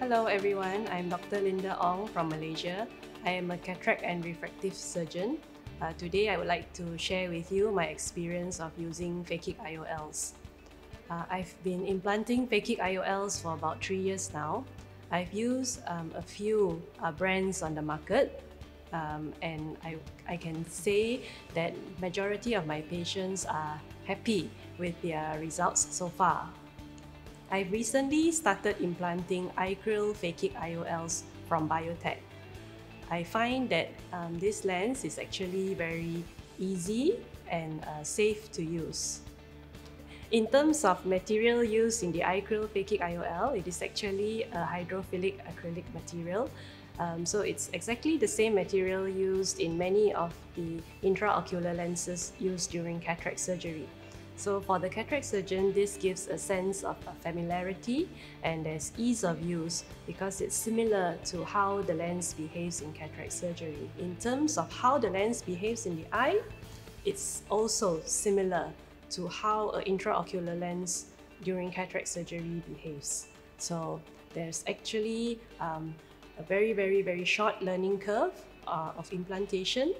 Hello everyone, I'm Dr. Linda Ong from Malaysia. I am a cataract and refractive surgeon. Uh, today I would like to share with you my experience of using phakic IOLs. Uh, I've been implanting phakic IOLs for about three years now. I've used um, a few uh, brands on the market um, and I, I can say that majority of my patients are happy with their results so far. I recently started implanting Eyecryl phakic IOLs from Biotech. I find that um, this lens is actually very easy and uh, safe to use. In terms of material used in the Eyecryl phakic IOL, it is actually a hydrophilic acrylic material. Um, so it's exactly the same material used in many of the intraocular lenses used during cataract surgery. So for the cataract surgeon, this gives a sense of familiarity and there's ease of use because it's similar to how the lens behaves in cataract surgery. In terms of how the lens behaves in the eye, it's also similar to how an intraocular lens during cataract surgery behaves. So there's actually um, a very, very, very short learning curve uh, of implantation.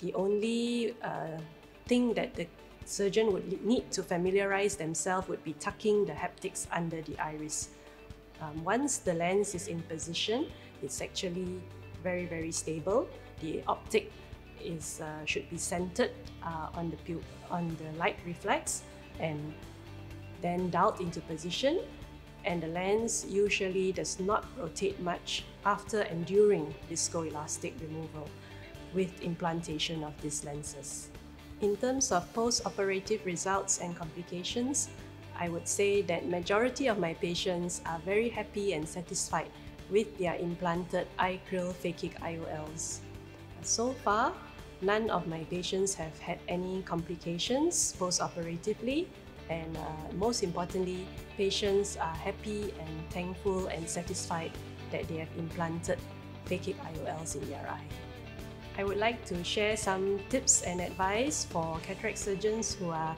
The only uh, thing that the surgeon would need to familiarize themselves would be tucking the haptics under the iris. Um, once the lens is in position, it's actually very, very stable. The optic is uh, should be centered uh, on the on the light reflex and then dialed into position and the lens usually does not rotate much after and during viscoelastic removal with implantation of these lenses. In terms of post-operative results and complications, I would say that majority of my patients are very happy and satisfied with their implanted Eyecryl phakic IOLs. So far, None of my patients have had any complications post-operatively and uh, most importantly, patients are happy and thankful and satisfied that they have implanted phakic IOLs in their eye. I would like to share some tips and advice for cataract surgeons who are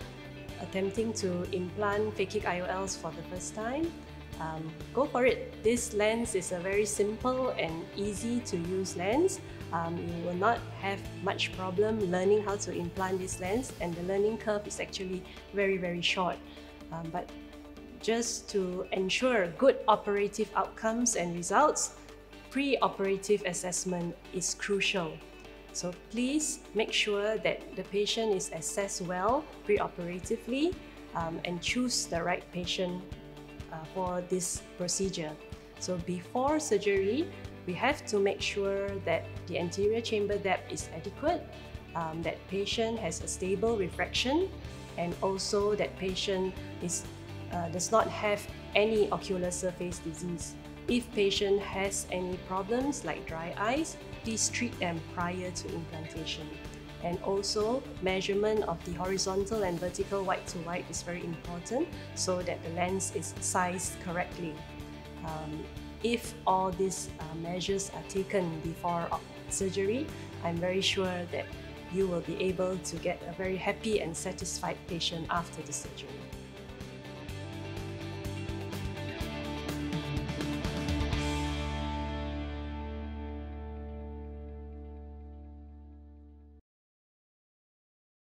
attempting to implant phakic IOLs for the first time. Um, go for it. This lens is a very simple and easy to use lens. Um, you will not have much problem learning how to implant this lens and the learning curve is actually very very short. Um, but just to ensure good operative outcomes and results pre-operative assessment is crucial. So please make sure that the patient is assessed well pre-operatively um, and choose the right patient uh, for this procedure so before surgery we have to make sure that the anterior chamber depth is adequate, um, that patient has a stable refraction, and also that patient is, uh, does not have any ocular surface disease. If patient has any problems like dry eyes, please treat them prior to implantation. And also, measurement of the horizontal and vertical white to white is very important so that the lens is sized correctly. Um, if all these uh, measures are taken before surgery, I'm very sure that you will be able to get a very happy and satisfied patient after the surgery.